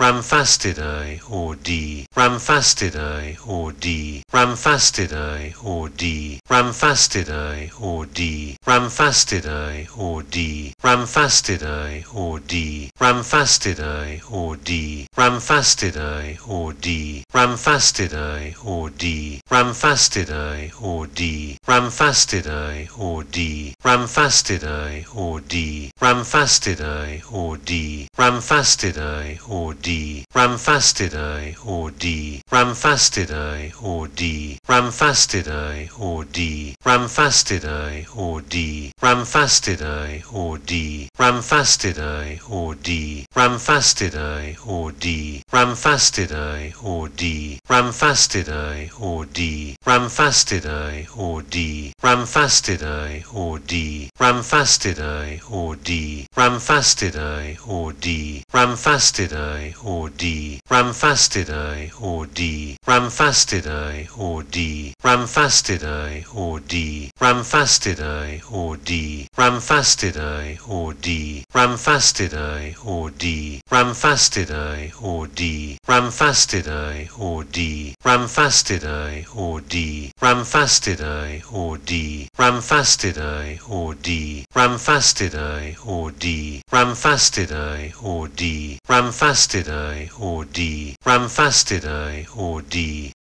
Ramphastidae or D, Ramphastidae or D, Ramphastidae or D, Ramphastidae or D, Ramphastidae or D, Ramphastidae or D, Ramphastidae or D, Ramphastidae or D, Ramphastidae or D, Ramphastidae or D, Ramphastidae or D, Ramphastidae or D, Ramphastidae or D, Ramphastidae or D, Ramphastidae or D, Ramphastidae or D, Ramphastidae or D, Ramphastidae or D, Ramphastidae or D, Ramphastidae or D, Ramphastidae or D, Ramphastidae or D, Ramphastidae or D, Ramphastidae or D, Ramphastidae or D, Ramphastidae or D, Ramphastidae or D, Ramphastidae or D, Ramphastidae or D, Ramphastidae or D, Ramphastidae or D, Ramphastidae or D, Ramphastidae or D, Ramphastidae or D, Ramphastidae or D, Ramphastidae or D, Ramphastidae or D, Ramphastidae or D, Ramphastidae or D, Ramphastidae or D, Ramphastidae or D, Ramphastidae or D, Ramphastidae or D,